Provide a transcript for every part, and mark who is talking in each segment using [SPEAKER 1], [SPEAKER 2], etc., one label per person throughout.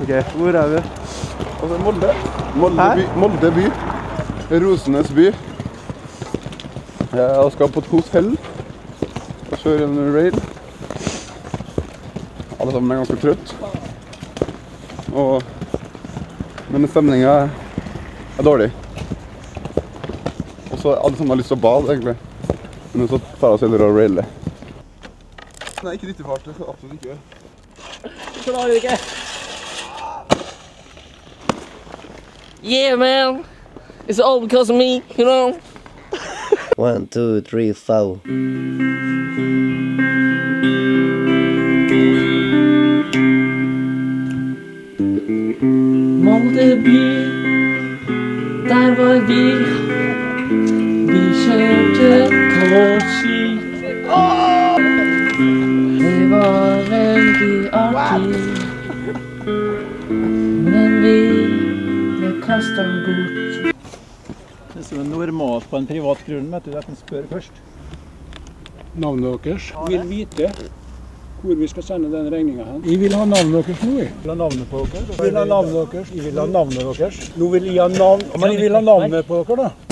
[SPEAKER 1] Ok, hvor er vi?
[SPEAKER 2] Altså Molde. Molde by. Molde by. Rosenes by. Jeg skal på et hotell og kjøre en rail. Alle sammen er ganske trøtt. Og Men stemninga er dårlig. Og så alle sammen har lyst til å bade, egentlig. Men så tar vi oss heller og railer. Nei, ikke dytte fart. Det skal absolutt ikke.
[SPEAKER 3] Klarer ikke. Yeah, man. It's all because of me, you know.
[SPEAKER 4] One, two, three, four.
[SPEAKER 3] Molde by, der var vi. Vi Det
[SPEAKER 5] som er normalt på en privat grunn, vet du, at en spør først.
[SPEAKER 6] navnet deres. Vil vite hvor vi skal sende den regninga hen. Jeg vil ha navnet deres nå. Jeg
[SPEAKER 5] Vil ha navnet på dere?
[SPEAKER 6] Jeg vil ha navnet deres.
[SPEAKER 5] Jeg vil ha navnet deres.
[SPEAKER 6] Nå vil jeg ha navn, men jeg vil ha navnet på dere, da.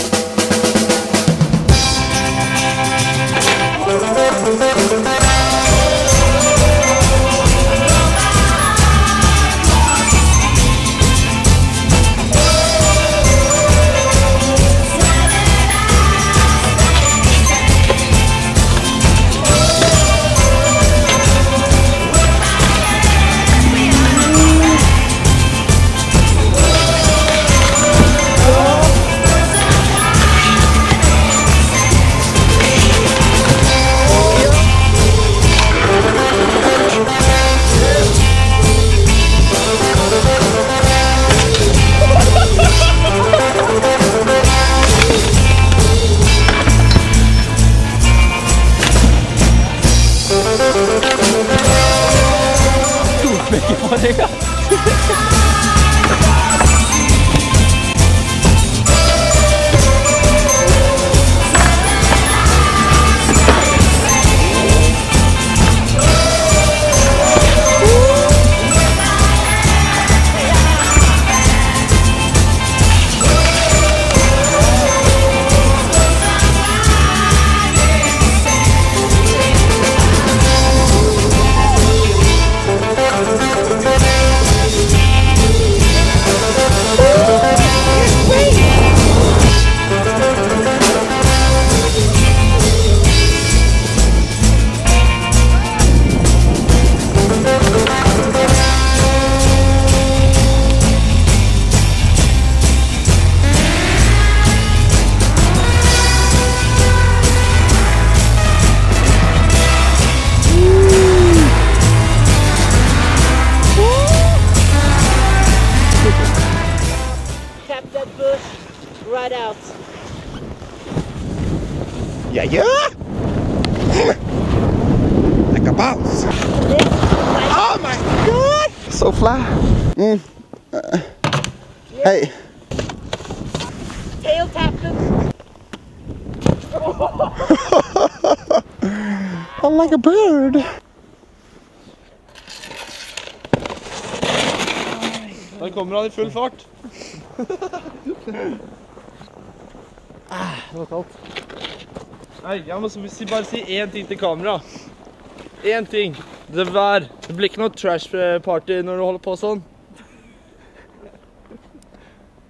[SPEAKER 3] Right out.
[SPEAKER 4] Yeah, yeah. Like a boss. Oh my god!
[SPEAKER 2] So fly. Mm. Uh, Hey.
[SPEAKER 3] Tail tap it.
[SPEAKER 2] I'm like a bird.
[SPEAKER 1] Der kommer han i full fart.
[SPEAKER 5] Ah, det var kaldt.
[SPEAKER 1] Nei, jeg må si- bare si én ting til kamera. Én ting. Det, var, det blir ikke noe trash eh, party når du holder på sånn.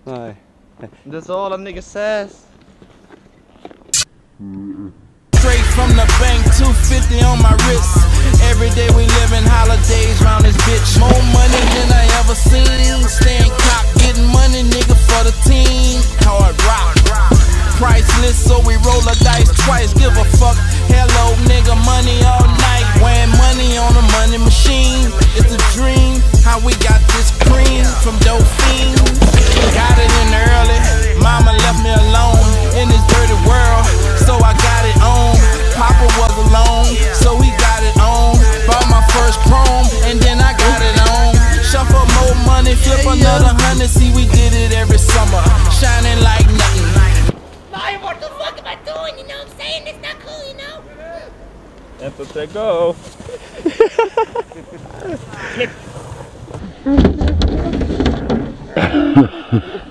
[SPEAKER 1] Nei. That's er all a nigga says.
[SPEAKER 7] Straight from the bank, 250 on my wrist. Every day we living holidays round this bitch. More money than I ever seen. Staying cock, getting money, nigga, for the team. Hard rock. Priceless, so we roll the dice twice. Give a fuck. Hello, nigga, money all night. Weighing money on a money machine. It's a dream. How we got this cream from Dauphine. Got it in early. Mama left me alone in this dirty world, so I got it on. Papa was alone, so he got it on. Bought my first chrome, and then I got it on. Shuffle more money, flip another hundred. See, we did it every summer, shining like
[SPEAKER 8] what the fuck am I doing? You know what I'm saying? It's not cool, you know?
[SPEAKER 1] Ett, to, tre, go!
[SPEAKER 5] Ja,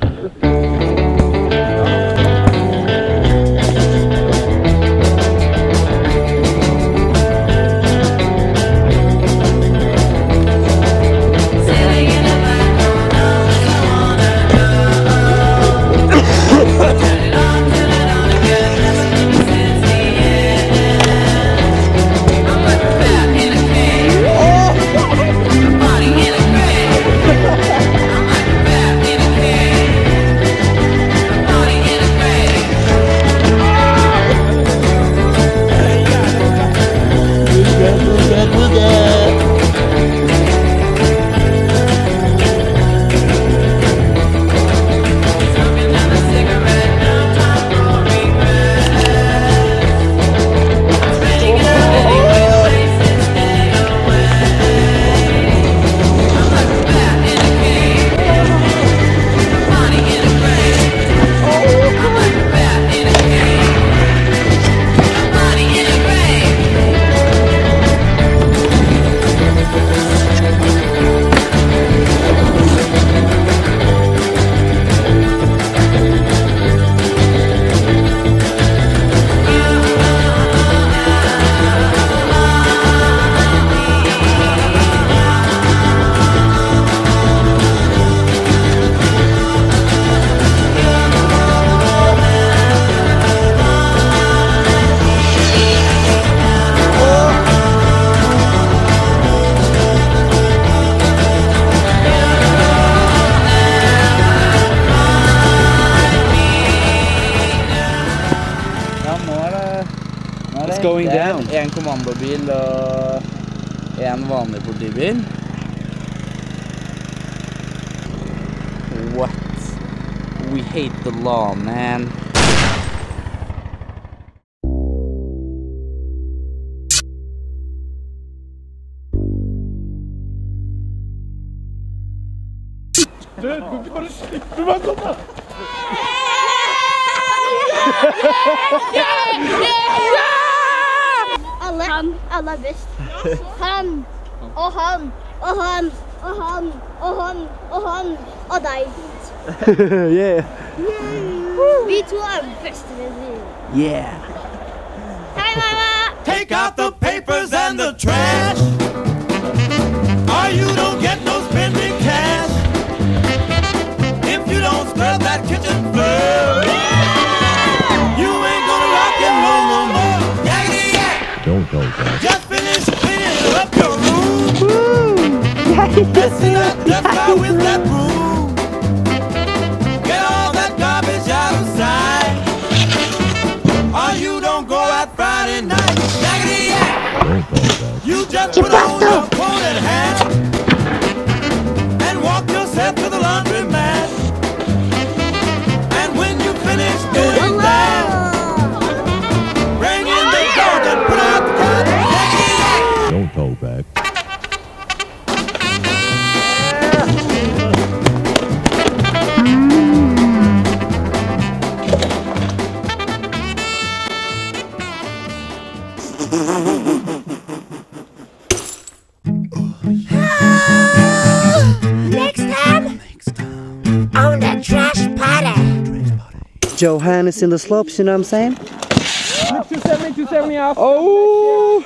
[SPEAKER 9] going
[SPEAKER 5] det er
[SPEAKER 9] down.
[SPEAKER 5] En kommandobil og en vanlig politibil. What? We hate the law, man.
[SPEAKER 8] Alle, alle er best. Han og han og han og han og han og han og deg.
[SPEAKER 9] yeah.
[SPEAKER 8] Vi to er bestevenner.
[SPEAKER 9] Yeah.
[SPEAKER 8] Hei, mamma!
[SPEAKER 10] Take out the papers and the trash. Messing that dust out with that broom. Get all that garbage out of sight. Or you don't go out Friday night. Yakety yak.
[SPEAKER 11] Don't go back.
[SPEAKER 10] You just put on your coat and hat
[SPEAKER 9] Johannes in the slopes, you know what I'm saying?
[SPEAKER 12] 270, 270 off.
[SPEAKER 9] Oh!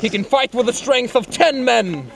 [SPEAKER 13] He can fight with the strength of 10 men.